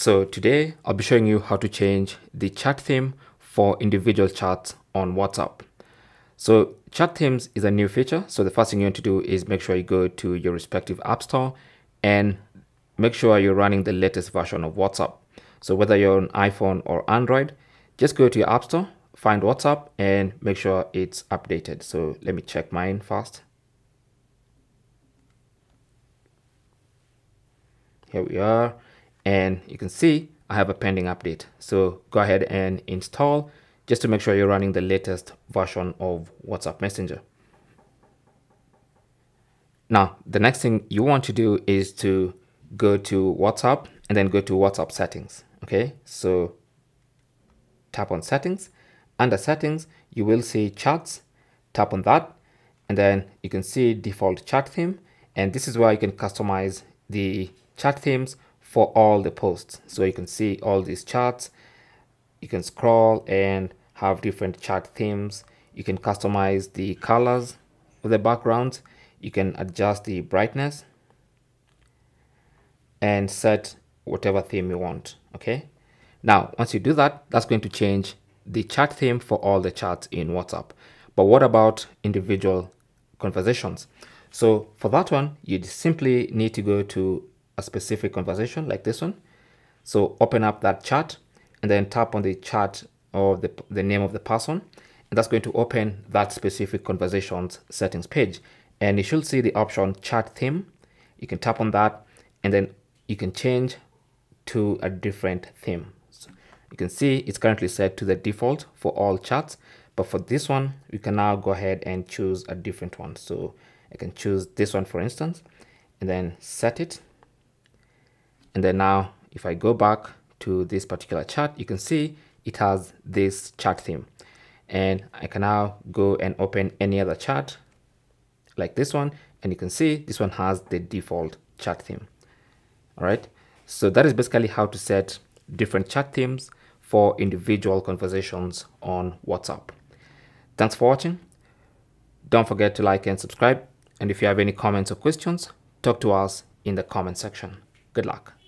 So today I'll be showing you how to change the chat theme for individual chats on WhatsApp. So chat themes is a new feature. So the first thing you want to do is make sure you go to your respective app store and make sure you're running the latest version of WhatsApp. So whether you're on iPhone or Android, just go to your app store, find WhatsApp and make sure it's updated. So let me check mine first. Here we are and you can see I have a pending update. So go ahead and install just to make sure you're running the latest version of WhatsApp Messenger. Now, the next thing you want to do is to go to WhatsApp and then go to WhatsApp settings. Okay, so tap on settings. Under settings, you will see chats. Tap on that, and then you can see default chat theme. And this is where you can customize the chat themes for all the posts. So you can see all these charts. You can scroll and have different chat themes. You can customize the colors of the background. You can adjust the brightness and set whatever theme you want. Okay. Now, once you do that, that's going to change the chat theme for all the chats in WhatsApp. But what about individual conversations? So for that one, you simply need to go to a specific conversation like this one. So open up that chat and then tap on the chat or the, the name of the person. And that's going to open that specific conversations settings page. And you should see the option chat theme. You can tap on that and then you can change to a different theme. So you can see it's currently set to the default for all chats. But for this one, we can now go ahead and choose a different one. So I can choose this one, for instance, and then set it and then now if I go back to this particular chart, you can see it has this chat theme. And I can now go and open any other chart like this one. And you can see this one has the default chat theme. All right. So that is basically how to set different chat themes for individual conversations on WhatsApp. Thanks for watching. Don't forget to like and subscribe. And if you have any comments or questions, talk to us in the comment section. Good luck.